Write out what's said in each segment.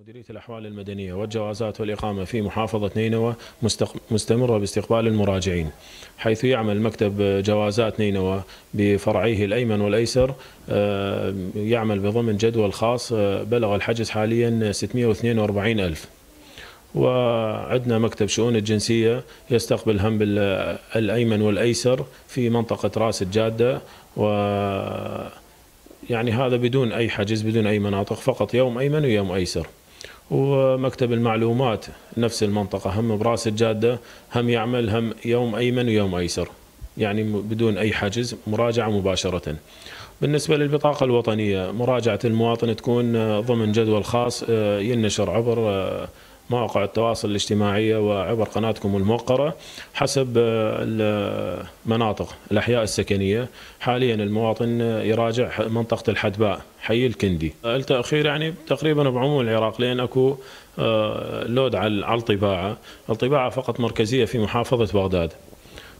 مديرية الأحوال المدنية والجوازات والإقامة في محافظة نينوى مستمرة باستقبال المراجعين حيث يعمل مكتب جوازات نينوى بفرعيه الأيمن والأيسر. آه، يعمل بضمن جدول خاص آه، بلغ الحجز حاليا 642 ألف. وعندنا مكتب شؤون الجنسية يستقبل هم بالأيمن والأيسر في منطقة راس الجادة. و يعني هذا بدون أي حجز بدون أي مناطق فقط يوم أيمن ويوم أيسر. ومكتب المعلومات نفس المنطقة هم برأس الجادة هم يعمل هم يوم أيمن ويوم أيسر. يعني بدون أي حجز مراجعة مباشرة. بالنسبة للبطاقة الوطنية مراجعة المواطن تكون ضمن جدول خاص آه، ينشر عبر آه، مواقع التواصل الاجتماعية وعبر قناتكم الموقرة حسب آه، المناطق الأحياء السكنية. حاليا المواطن يراجع منطقة الحدباء حي الكندي. التأخير يعني تقريبا بعموم العراق لأن أكو آه، لود على الطباعة. الطباعة فقط مركزية في محافظة بغداد.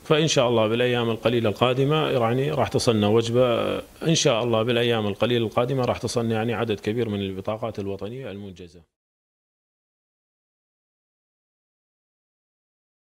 فإن شاء الله بالأيام القليلة القادمة يعني راح تصلنا وجبة إن شاء الله بالأيام القليلة القادمة راح تصلنا يعني عدد كبير من البطاقات الوطنية المنجزة.